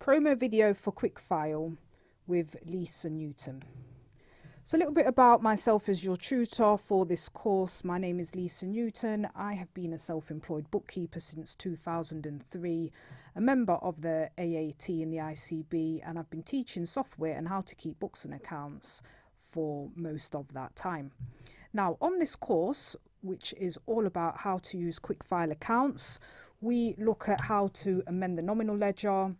promo video for Quickfile with Lisa Newton. So a little bit about myself as your tutor for this course. My name is Lisa Newton. I have been a self-employed bookkeeper since 2003, a member of the AAT and the ICB, and I've been teaching software and how to keep books and accounts for most of that time. Now on this course, which is all about how to use Quickfile accounts, we look at how to amend the nominal ledger,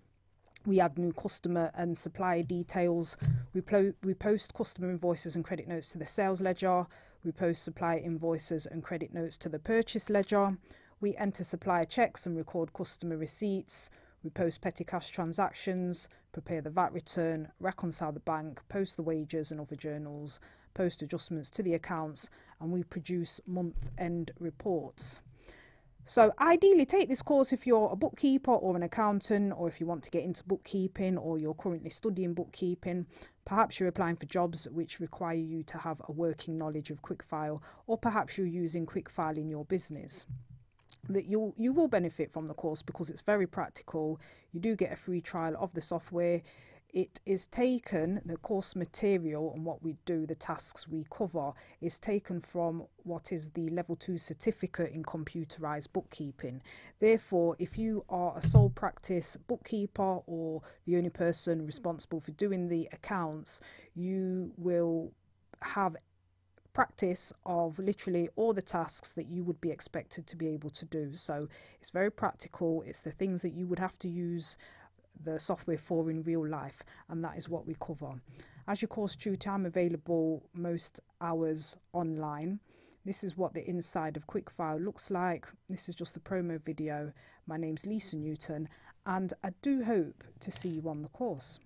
we add new customer and supplier details. We, we post customer invoices and credit notes to the sales ledger. We post supplier invoices and credit notes to the purchase ledger. We enter supplier checks and record customer receipts. We post petty cash transactions, prepare the VAT return, reconcile the bank, post the wages and other journals, post adjustments to the accounts, and we produce month end reports. So ideally take this course if you're a bookkeeper or an accountant or if you want to get into bookkeeping or you're currently studying bookkeeping. Perhaps you're applying for jobs which require you to have a working knowledge of Quickfile or perhaps you're using Quickfile in your business that you you will benefit from the course because it's very practical. You do get a free trial of the software it is taken, the course material and what we do, the tasks we cover, is taken from what is the level 2 certificate in computerized bookkeeping. Therefore, if you are a sole practice bookkeeper or the only person responsible for doing the accounts, you will have practice of literally all the tasks that you would be expected to be able to do. So it's very practical, it's the things that you would have to use the software for in real life, and that is what we cover. As your course tutor, I'm available most hours online. This is what the inside of Quickfile looks like. This is just the promo video. My name's Lisa Newton, and I do hope to see you on the course.